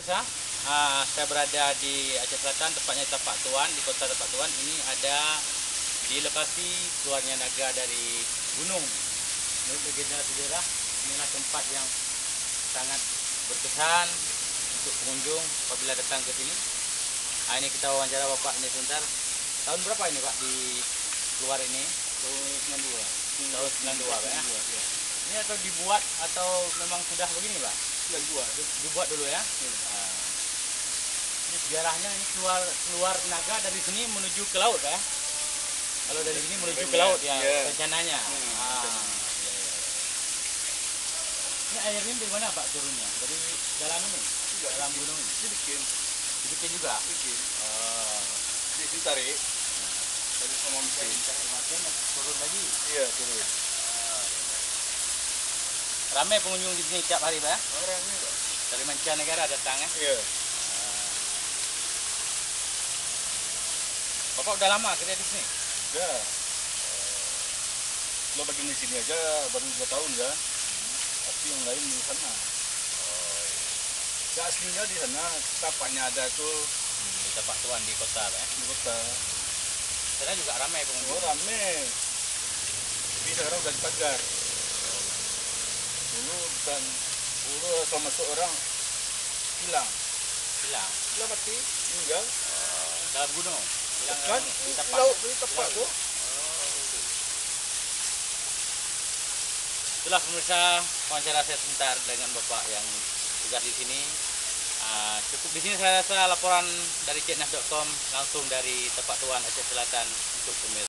pemirsa, ah, saya berada di Aceh Selatan, tepatnya Tapak Tuan, di kota Tapak Tuan. Ini ada di lokasi keluarnya naga dari gunung. Menurut legenda sejarah, inilah tempat yang sangat berkesan untuk pengunjung apabila datang ke sini. Ah, ini kita wawancara Bapak ini sebentar. Tahun berapa ini Pak di keluar ini? Tahun 92. Tahun 92 Pak ya? ya. Ini atau dibuat atau memang sudah begini Pak? 92. Di- Dibuat dulu ya? Iya. Ah. Ini sejarahnya ini keluar keluar naga dari sini menuju ke laut ya. Kalau dari sini menuju ke laut ya iya. rencananya. Hmm, Ah, iya, iya. Ini air ini dari mana Pak turunnya? Dari dalam ini? Tidak. Dalam gunung ini? Dibikin, Dibikin juga? bikin. Oh. Di sini tarik. Tarik sama mesin. Cari makin turun lagi. Iya, turun. Ah, iya. Ramai pengunjung di sini tiap hari Pak ya? Orangnya, Pak. Dari mancanegara datang ya? Iya. Bapak udah lama kerja di sini? Udah. Lo bagian di sini aja baru 2 tahun kan. Tapi yang lain di sana. Ya, aslinya di sana, tapaknya ada tuh Hmm, di tempat tuan di kota Pak ya? di kota. Sana juga ramai Oh, pengunjung. rame. Tapi sekarang udah dipagar. Dulu bukan, dulu sama seorang hilang. Hilang. Hilang mati, meninggal. dalam gunung hilang Kan, di laut, di tapak Hilang. tuh. itulah pemirsa wawancara saya sebentar dengan bapak yang tugas di sini Ah, cukup di sini saya rasa laporan dari ceknas.com langsung dari tempat tuan Aceh Selatan untuk pemirsa